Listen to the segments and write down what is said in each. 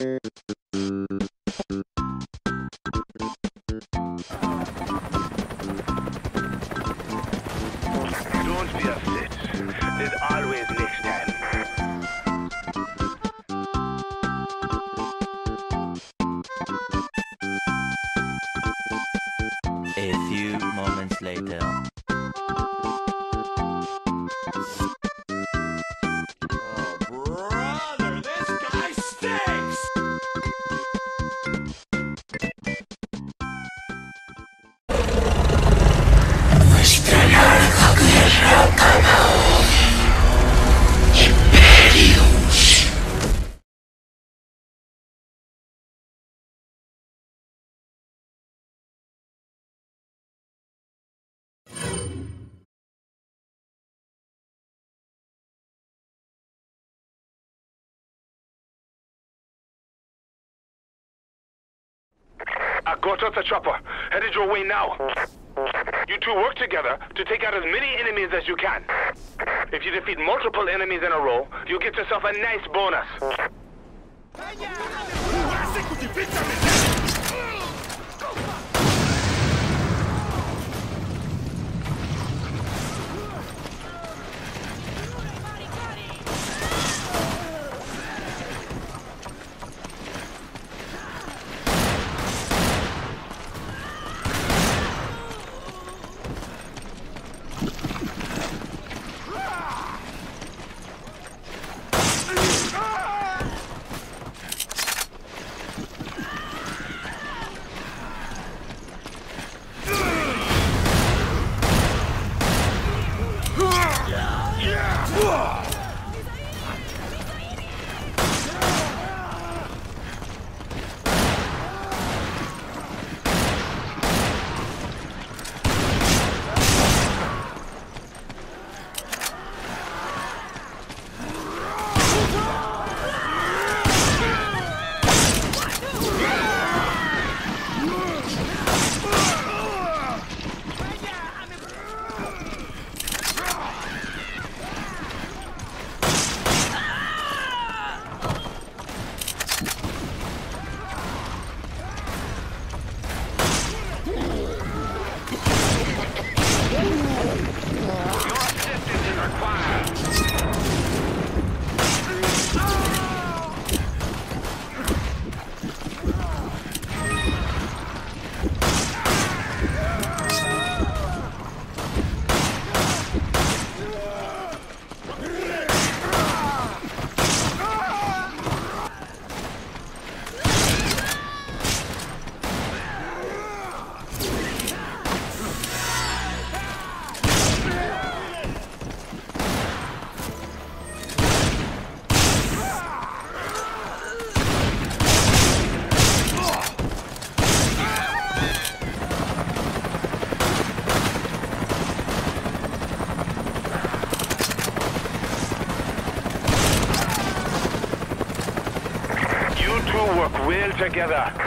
Don't be upset. There's always next time. I got out the chopper. Headed your way now. You two work together to take out as many enemies as you can. If you defeat multiple enemies in a row, you'll get yourself a nice bonus. Together.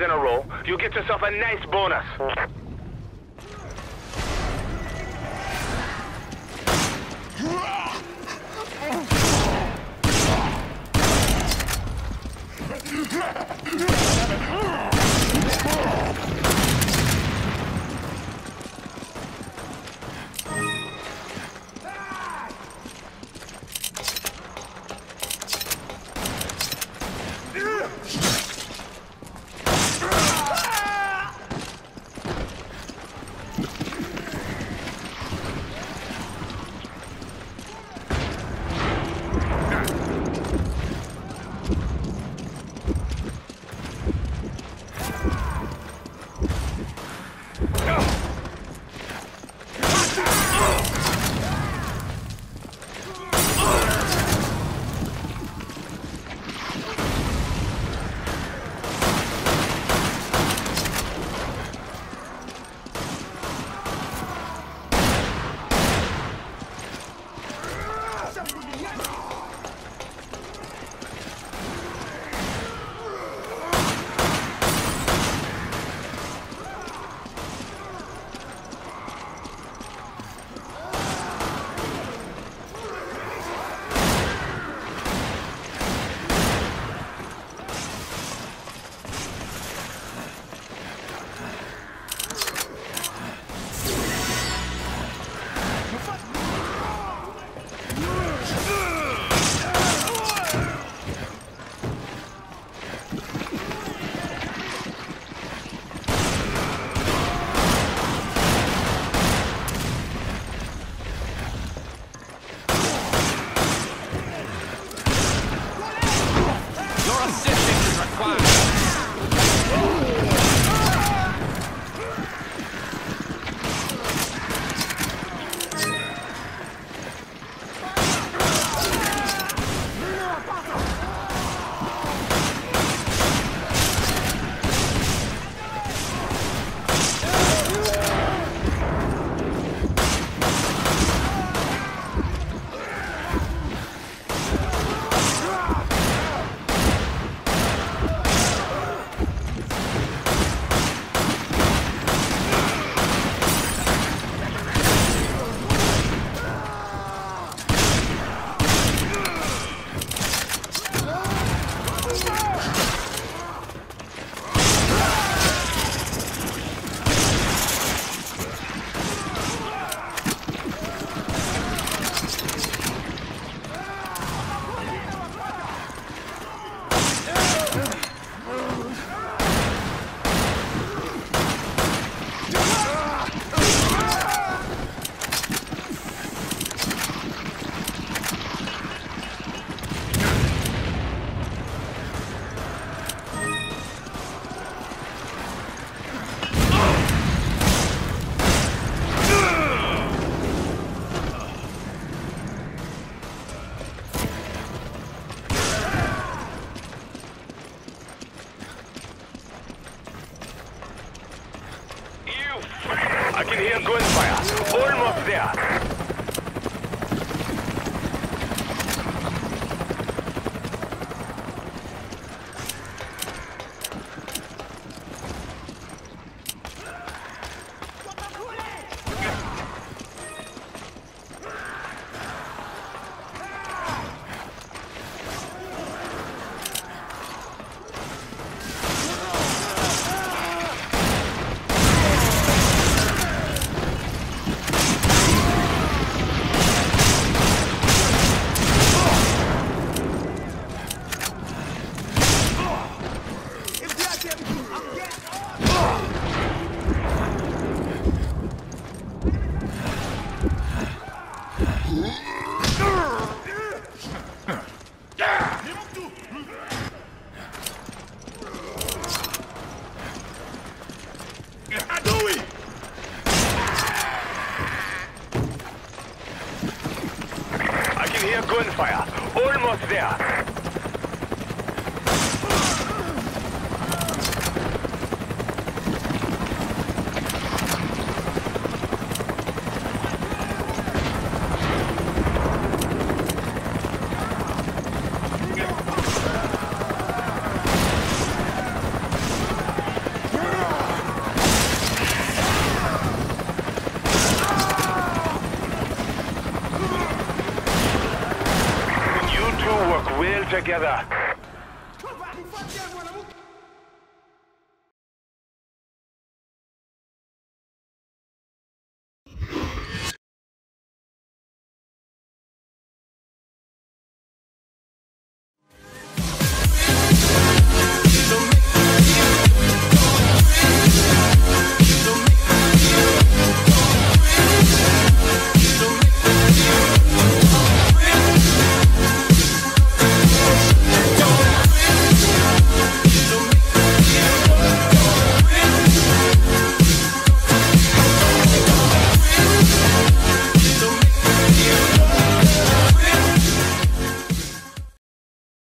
in a row, you get yourself a nice bonus. Twin Almost there. Together.